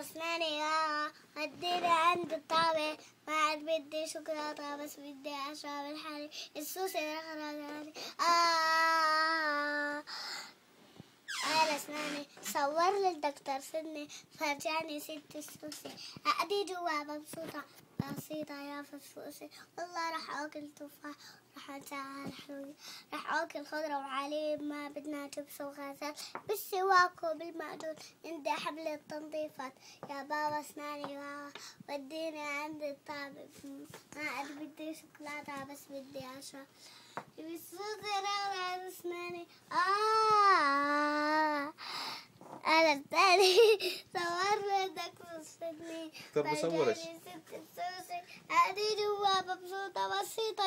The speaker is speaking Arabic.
اسناني آه وديني عند الطابة ما عاد بدي شوكولاتة بس بدي أشرب الحليب. السوسي دخل آه صور لي الدكتور سني. فرجاني ست السوسي أدي جوا مبسوطة بسيطة يا فسفوسي والله راح أكل تفاح راح أتعال حلوي راح أكل خضرة وعليب ما بدنا جبس وغازات بالسواك وبالمعجون عندي حبل التنظيفات. يا بابا اسناني بابا. وديني عند الطابب ما بدي شوكولاتة بس بدي أشرب بالسوسي على اسناني آه أنا الثاني صورنا الدكتور سني طب بصورش. فرجاني ست السوسي هذه جوا مبسوطة بسيطة